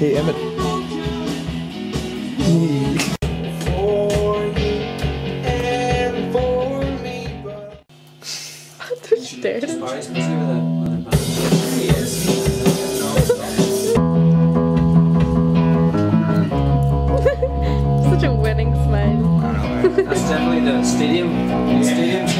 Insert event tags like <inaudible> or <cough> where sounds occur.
Hey, Emmett. Me, <laughs> but Such a winning smile. That's definitely the stadium. Stadium